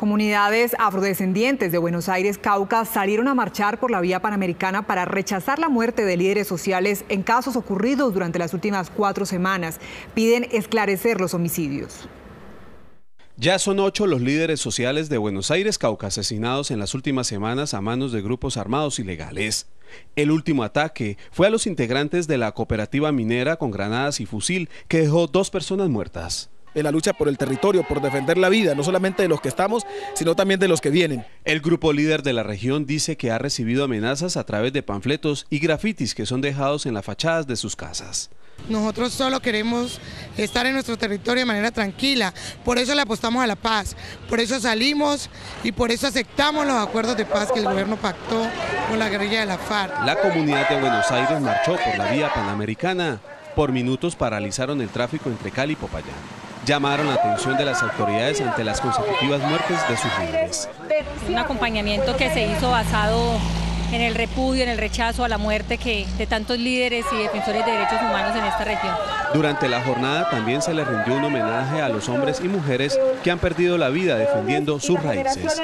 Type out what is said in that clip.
Comunidades afrodescendientes de Buenos Aires, Cauca, salieron a marchar por la vía panamericana para rechazar la muerte de líderes sociales en casos ocurridos durante las últimas cuatro semanas. Piden esclarecer los homicidios. Ya son ocho los líderes sociales de Buenos Aires, Cauca, asesinados en las últimas semanas a manos de grupos armados ilegales. El último ataque fue a los integrantes de la cooperativa minera con granadas y fusil, que dejó dos personas muertas en la lucha por el territorio, por defender la vida, no solamente de los que estamos, sino también de los que vienen. El grupo líder de la región dice que ha recibido amenazas a través de panfletos y grafitis que son dejados en las fachadas de sus casas. Nosotros solo queremos estar en nuestro territorio de manera tranquila, por eso le apostamos a la paz, por eso salimos y por eso aceptamos los acuerdos de paz que el gobierno pactó con la guerrilla de la FARC. La comunidad de Buenos Aires marchó por la vía panamericana. Por minutos paralizaron el tráfico entre Cali y Popayán llamaron la atención de las autoridades ante las consecutivas muertes de sus líderes. Un acompañamiento que se hizo basado en el repudio, en el rechazo a la muerte que, de tantos líderes y defensores de derechos humanos en esta región. Durante la jornada también se le rindió un homenaje a los hombres y mujeres que han perdido la vida defendiendo sus raíces.